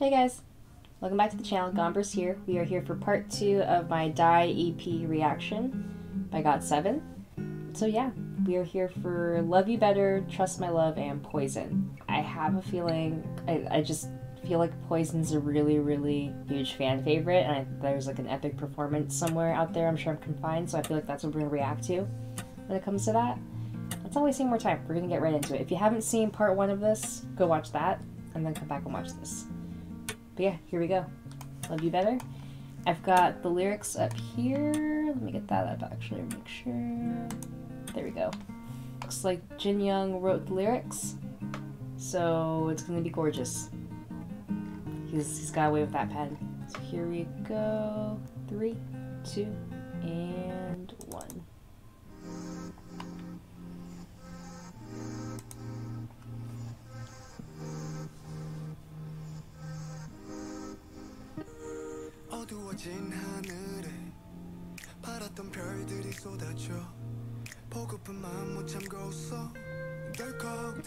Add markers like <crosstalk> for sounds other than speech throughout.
Hey guys, welcome back to the channel. Gombers here. We are here for part two of my DYE EP reaction by GOT7. So yeah, we are here for Love You Better, Trust My Love, and Poison. I have a feeling, I, I just feel like Poison's a really, really huge fan favorite, and I, there's like an epic performance somewhere out there. I'm sure I'm confined, so I feel like that's what we're gonna react to when it comes to that. Let's not wasting more time. We're gonna get right into it. If you haven't seen part one of this, go watch that, and then come back and watch this. But yeah, here we go. Love You Better. I've got the lyrics up here. Let me get that up actually, make sure. There we go. Looks like Jin Young wrote the lyrics. So it's gonna be gorgeous. He's, he's got away with that pen. So here we go. Three, two, and one.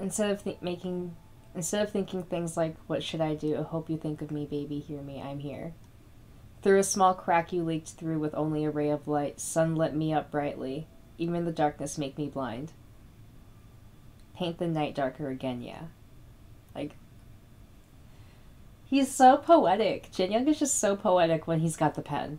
Instead of making, instead of thinking things like, "What should I do?" I hope you think of me, baby. Hear me, I'm here. Through a small crack you leaked through with only a ray of light, sun lit me up brightly. Even the darkness make me blind. Paint the night darker again, yeah. Like, he's so poetic. Jin Young is just so poetic when he's got the pen.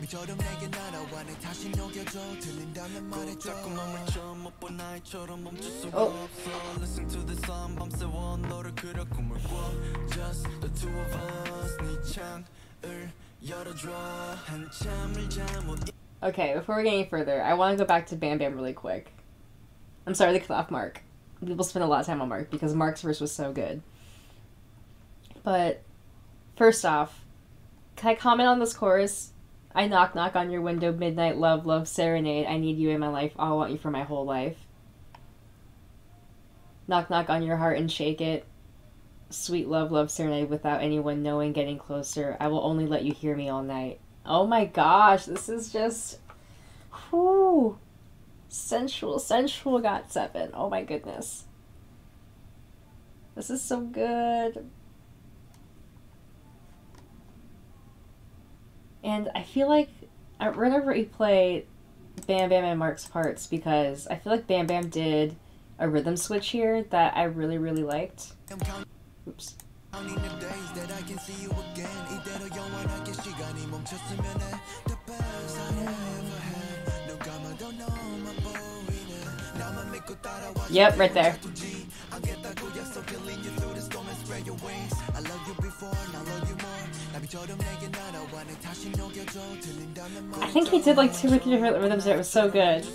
나비처럼 내게 날아와 내 다시 녹여줘. 들린다면 말해줘. 자꾸 맘을 처못 나이처럼 멈출 수가 없어. Listen to the song 밤새워 너를 그려 꿈을 꿔. Just the two of us. 네 창을 열어줘. 한참을 잠못. Okay, before we get any further, I want to go back to Bam Bam really quick. I'm sorry to cut off Mark. People spend a lot of time on Mark because Mark's verse was so good. But first off, can I comment on this chorus? I knock knock on your window, midnight love, love serenade. I need you in my life. I want you for my whole life. Knock knock on your heart and shake it. Sweet love, love serenade without anyone knowing, getting closer. I will only let you hear me all night. Oh my gosh, this is just, whoo, sensual, sensual GOT7. Oh my goodness. This is so good. And I feel like I whenever we play Bam Bam and Mark's parts because I feel like Bam Bam did a rhythm switch here that I really, really liked. Oops. Yep, right there. I think he did like two or three different rhythms there. It was so good.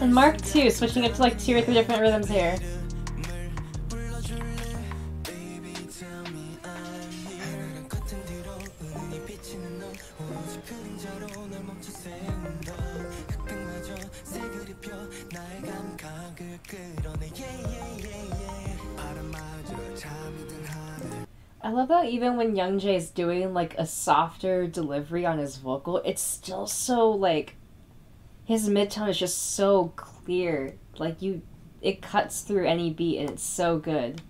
And Mark too, switching up to like two or three different rhythms here. I love how even when Young Jae is doing like a softer delivery on his vocal, it's still so like his midtone is just so clear. Like you it cuts through any beat and it's so good.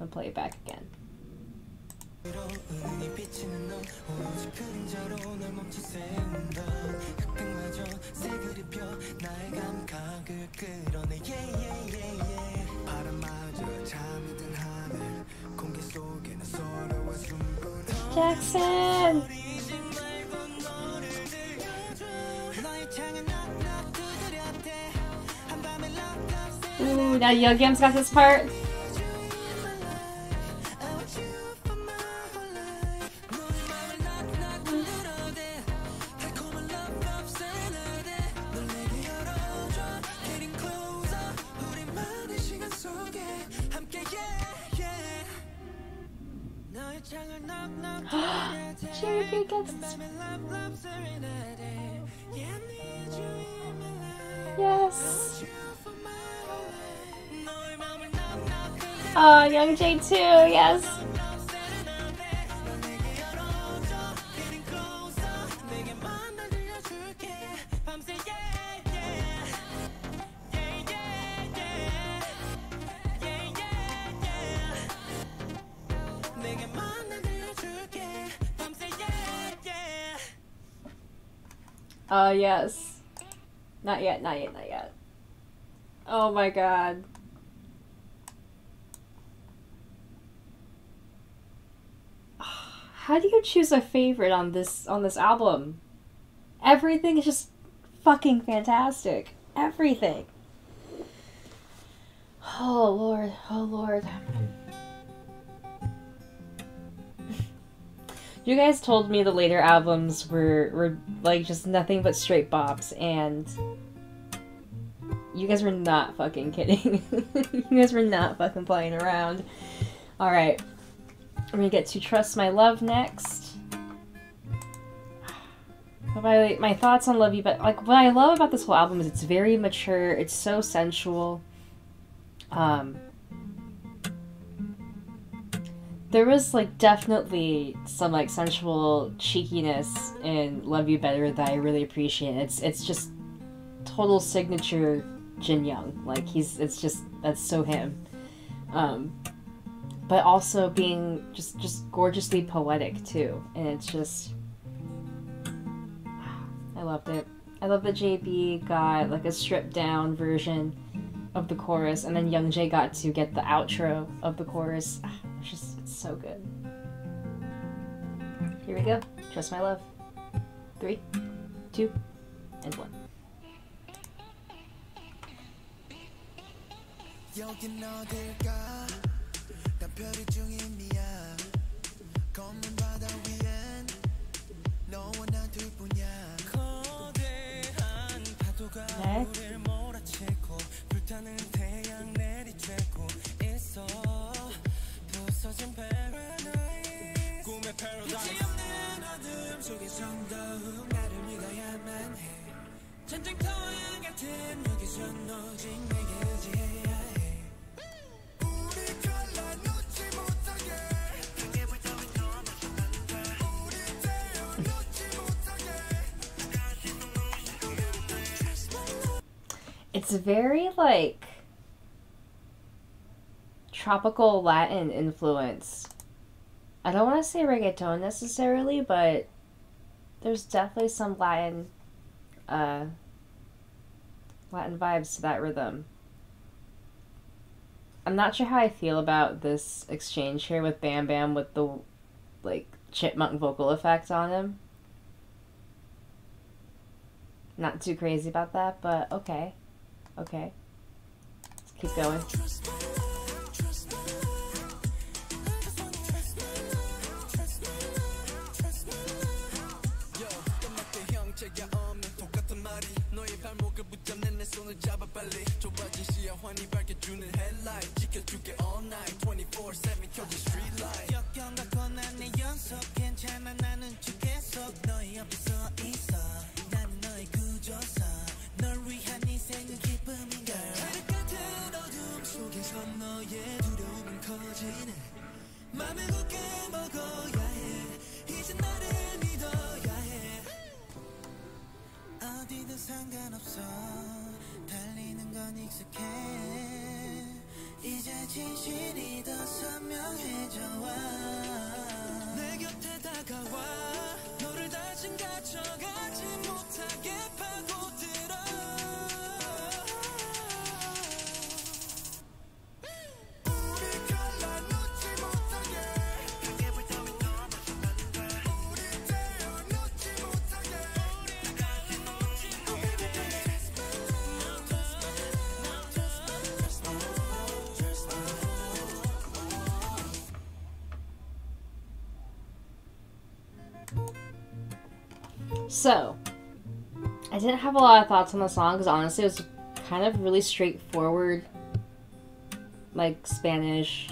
I'll play it back again. Jackson! Ooh, now Youngim's got this part. JB gets. Yes. Oh, Young Jae too, yes. Uh, yes. Not yet, not yet, not yet. Oh my god. How do you choose a favorite on this on this album? Everything is just fucking fantastic. Everything. Oh lord, oh lord. You guys told me the later albums were were like just nothing but straight bops, and you guys were not fucking kidding. <laughs> you guys were not fucking playing around. All right, we're gonna get to "Trust My Love" next. <sighs> My my thoughts on "Love You," but like what I love about this whole album is it's very mature. It's so sensual. Um, there was like definitely some like sensual cheekiness in Love You Better that I really appreciate. It's it's just total signature Jin Young. Like he's it's just that's so him. Um but also being just just gorgeously poetic too. And it's just I loved it. I love that JB got like a stripped down version of the chorus and then Young Jae got to get the outro of the chorus. It's just so good. Here we go. Trust my love. Three, two, and one. 여긴 어딜까 난 별이 중인 어둠 속에 성더욱 나를 믿어야만 해 전쟁터와 같은 여기선 오직 내게 의지해야 해 우리 갈라 놓지 못하게 강해 불타면 더 마셔간다 우리 태워 놓지 못하게 It's very like tropical Latin influence. I don't want to say reggaeton necessarily, but there's definitely some Latin uh Latin vibes to that rhythm. I'm not sure how I feel about this exchange here with Bam Bam with the like chipmunk vocal effect on him. Not too crazy about that, but okay. Okay. Let's keep going. 똑같은 말이 너의 발목을 붙잡는 내 손을 잡아 빨리. 좁아진 시야 환히 밝혀주는 headlight. 지켜줄게 all night 24-7 켜진 street light 역경 갖고 난내 연속 괜찮아 나는 쭉 계속 너의 옆에 서 있어. 나는 너의 구조사 널 위한 인생은 기쁨인걸. 하늘 같은 어둠 속에서 너의 두려움은 커지네 맘을 굳게 먹어야 해 어디든 상관없어. 달리는 건 익숙해. 이제 진실이 더 선명해져 와 So, I didn't have a lot of thoughts on the song because honestly, it was kind of really straightforward, like Spanish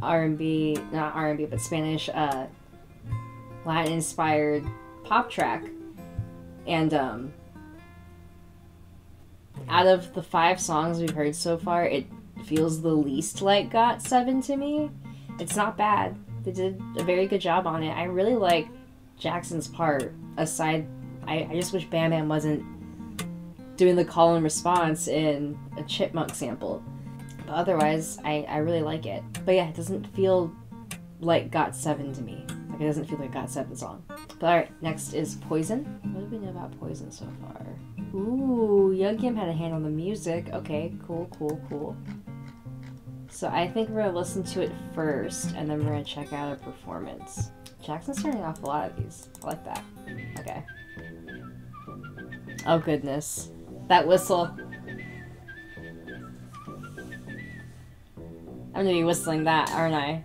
R and B, not R and B, but Spanish uh, Latin inspired pop track, and um, out of the five songs we've heard so far, it feels the least like Got Seven to me. It's not bad. They did a very good job on it. I really like Jackson's part. Aside, I, I just wish Bam Bam wasn't doing the call and response in a chipmunk sample. But otherwise, I, I really like it. But yeah, it doesn't feel like Got Seven to me. Like it doesn't feel like Got Seven song. But alright, next is Poison. What do we know about Poison so far? Ooh, Young Kim had a hand on the music. Okay, cool, cool, cool. So I think we're gonna listen to it first, and then we're gonna check out a performance. Jackson's turning off a lot of these. I like that. Okay. Oh goodness. That whistle. I'm gonna be whistling that, aren't I?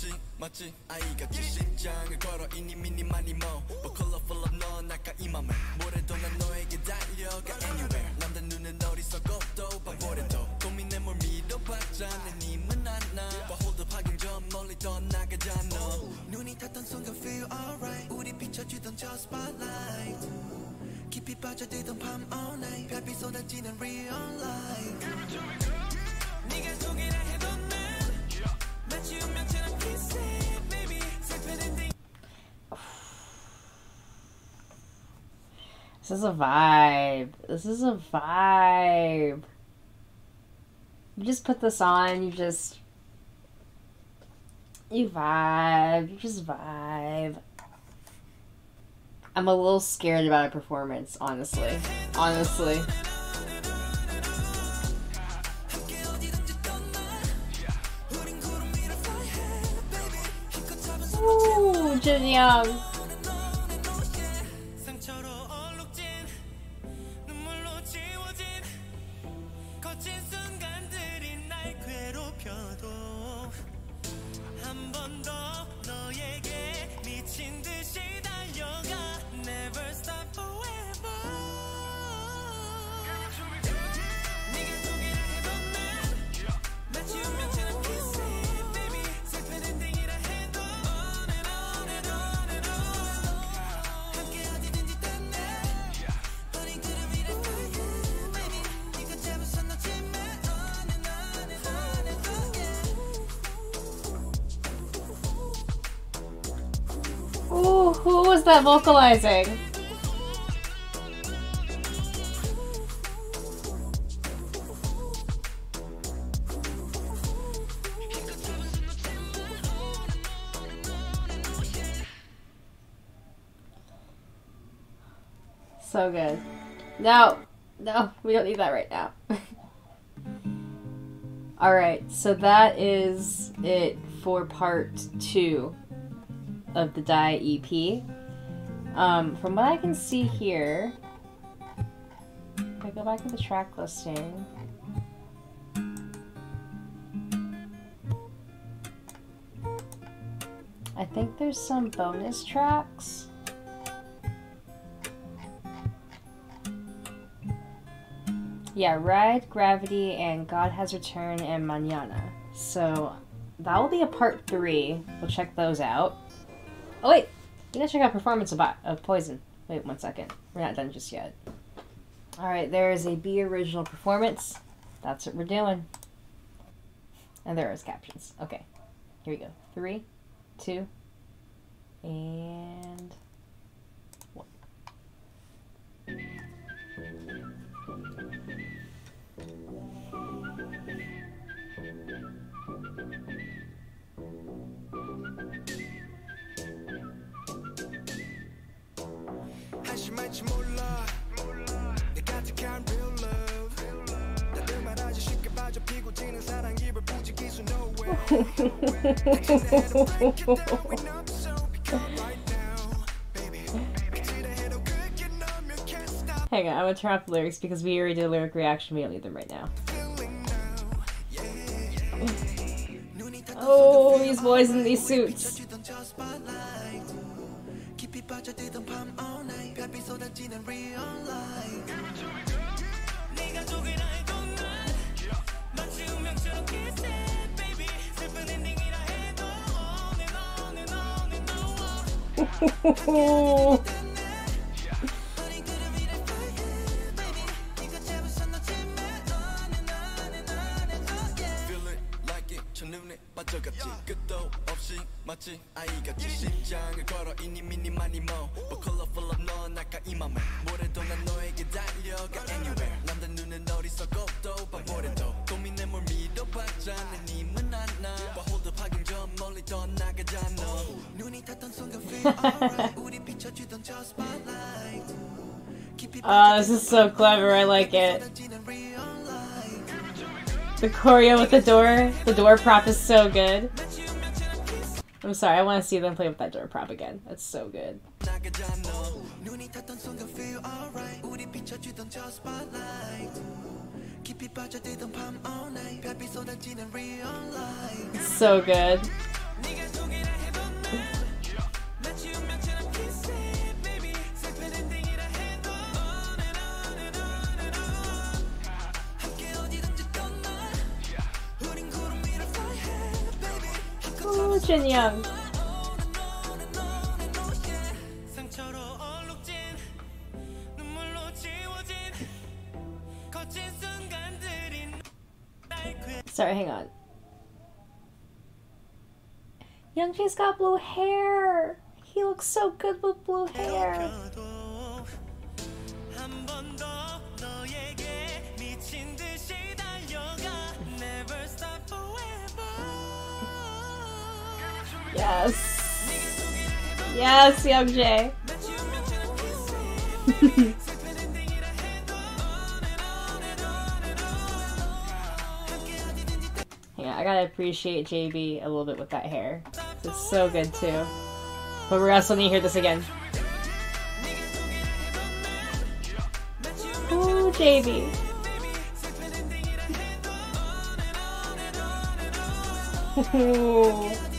없이 마치 아이같이 심장을 걸어 이니 미니 많이 뭐. But colorful of 넌 아까 이 맘에. 뭐래도 난 너에게 달려가 anywhere. 남들 눈은 어리석어도 바보래도 고민에 뭘 믿어봤자 내 님은 안나. But hold 하긴 좀 멀리 떠나가잖아. 눈이 탔던 순간 feel alright. 우리 비춰주던 저 spotlight. 깊이 빠져들던 밤 all night. 별빛 쏟아지는 real life. 네가 속이라 해도 난 This is a vibe. This is a vibe. You just put this on, you just. You vibe. You just vibe. I'm a little scared about a performance, honestly. Honestly. Ooh, Jin Young. 한 Who, was that vocalizing? So good. No, no, we don't need that right now. <laughs> Alright, so that is it for part two of the DYE EP. Um, from what I can see here, if I go back to the track listing, I think there's some bonus tracks. Yeah, Ride, Gravity, and God Has Returned, and Manana. So that will be a part three. We'll check those out. Oh wait, you gotta check out Performance of, of Poison. Wait one second. We're not done just yet. Alright, there is a BE ORIGINAL performance. That's what we're doing. And there is captions. Okay, here we go. Three, two, and <laughs> Hang on, I'm gonna turn off the lyrics because we already did a lyric reaction. We don't need them right now. Oh, these boys in these suits. <laughs> 마치 아이가 장을 걸어 이니 미니 마니 모 컬러 풀업 넌 아까 이 맘에. 모래도 난 oh, <laughs> this is so clever. I like it. The choreo with the door, the door prop is so good. I'm sorry, I want to see them play with that door prop again. That's so good. It's so good. Young. Sorry, hang on. Young has got blue hair. He looks so good with blue hair. Yes. Yes, Youngjae. <laughs> Hang Yeah, I gotta appreciate JB a little bit with that hair. It's so good too. But we're also gonna hear this again. Ooh, JB. <laughs> Ooh.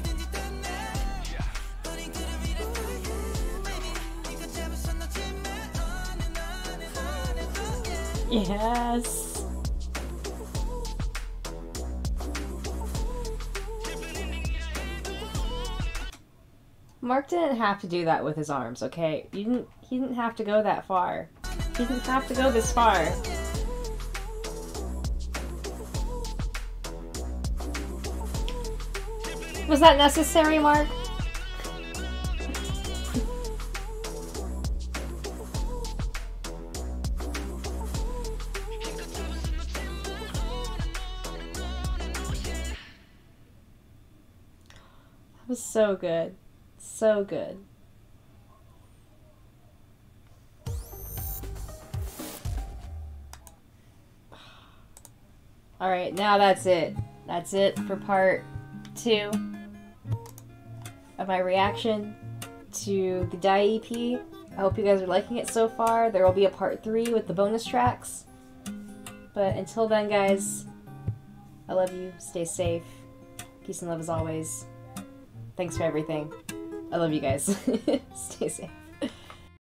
Yes. Mark didn't have to do that with his arms, okay? You didn't he didn't have to go that far. He didn't have to go this far. Was that necessary, Mark? was so good. So good. <sighs> Alright, now that's it. That's it for part two of my reaction to the DYE EP. I hope you guys are liking it so far. There will be a part three with the bonus tracks. But until then, guys, I love you. Stay safe. Peace and love as always. Thanks for everything. I love you guys. <laughs> Stay safe.